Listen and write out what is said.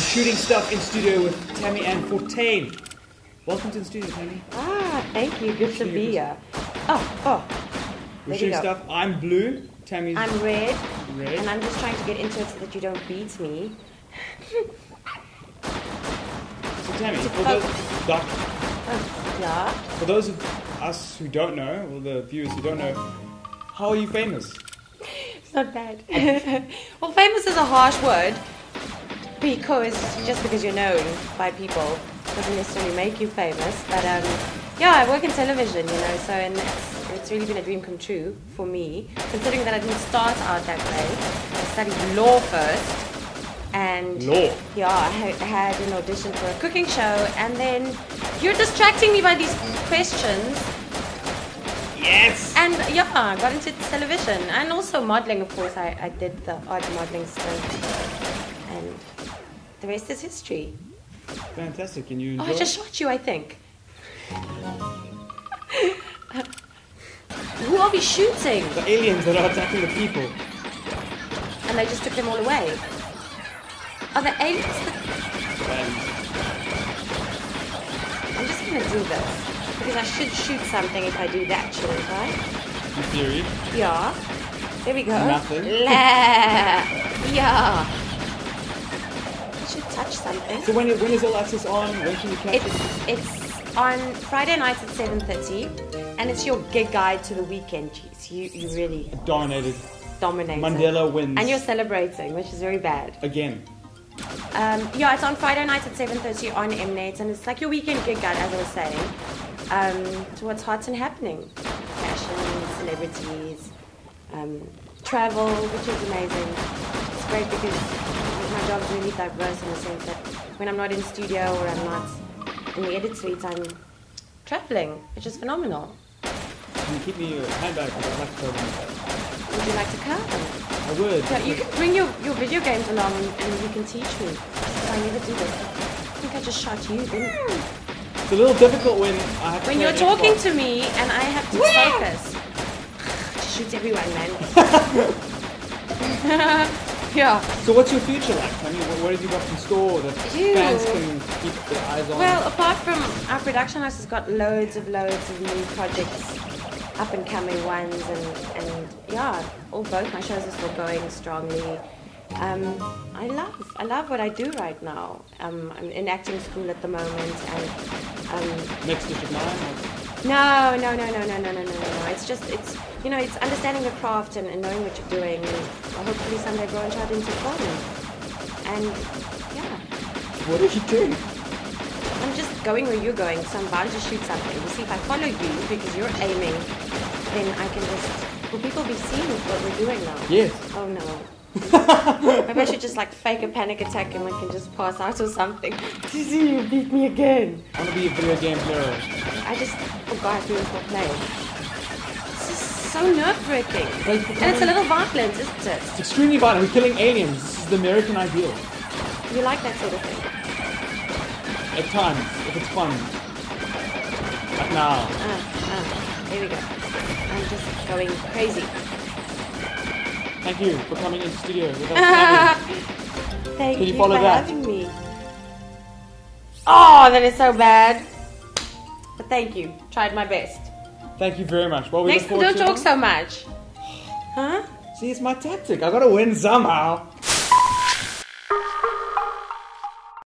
shooting stuff in studio with Tammy Anne Fortuin. Welcome to the studio, Tammy. Ah, thank you. Good to be here. Oh, oh. We're shooting go. stuff. I'm blue. Tammy's I'm red, red. and I'm just trying to get into it so that you don't beat me. so Tammy, for those, doc, Oh, yeah. for those of us who don't know, or the viewers who don't know, how are you famous? It's not bad. well, famous is a harsh word because just because you're known by people doesn't necessarily make you famous. But um, yeah, I work in television, you know, so and it's, it's really been a dream come true for me, considering that I didn't start out that way. I studied law first. And Law. yeah, I had, had an audition for a cooking show, and then you're distracting me by these questions. Yes. And yeah, I got into television and also modeling, of course. I, I did the art modeling stuff. And the rest is history. Fantastic. And you Oh, enjoy I just shot you, I think. Who are we shooting? the aliens that are attacking the people. And they just took them all away. Are the aliens. I'm just gonna do this. Because I should shoot something if I do that, shouldn't I? in theory, Yeah. There we go. Nothing. La. Yeah. Touch something. so when, when is All Access on? When can you catch it? It's it's on Friday nights at 7:30, and it's your gig guide to the weekend. Jeez, you you really Dominated. dominate. Mandela wins. And you're celebrating, which is very bad. Again. Um, yeah, it's on Friday nights at 7:30 on Mnet, and it's like your weekend gig guide, as I was saying, um, to what's hot and happening, fashion, celebrities, um, travel, which is amazing. It's great because my job's really diverse in the sense that when I'm not in studio or I'm not in the edit suite, I'm traveling, which is phenomenal. Can you keep me your handbag? I'd like to go. Would you like to come? I would. Yeah, you can bring your, your video games along and, and you can teach me. I never do this. I think I just shot you, didn't I? It's a little difficult when I have to When you're talking Xbox. to me and I have to focus. Just shoot everyone, man. yeah. So what's your future like? I mean, what, what have you got in store that Ew. fans can keep their eyes on? Well, apart from our production house has got loads of loads of new projects, up and coming ones, and, and yeah, all both my shows are still going strongly. Um, I love I love what I do right now. Um, I'm in acting school at the moment, and um, Next District 9? No, no, no, no, no, no, no, no, no. It's just, it's, you know, it's understanding the craft and, and knowing what you're doing and hopefully someday branch out into film. And, yeah, What are you doing? I'm just going where you're going, so I'm bound to shoot something. You see, if I follow you because you're aiming, then I can just, will people be seeing what we're doing now? Yes. Oh no. Maybe I should just like fake a panic attack and we can just pass out or something. See, you beat me again. I want to be a video game hero. I just forgot who was playing. This is so nerve-wracking. Like, And it's a little violent, isn't it? It's extremely violent. We're killing aliens. This is the American ideal. You like that sort of thing? At times, if it's fun. Like now. Ah, ah, there we go. I'm just going crazy. Thank you for coming into the studio with us. Thank Can you you, follow for that? having me. Oh, that is so bad. But thank you. Tried my best. Thank you very much. Well, we Next look time, forward don't to talk so much. Huh? See, it's my tactic. I gotta win somehow.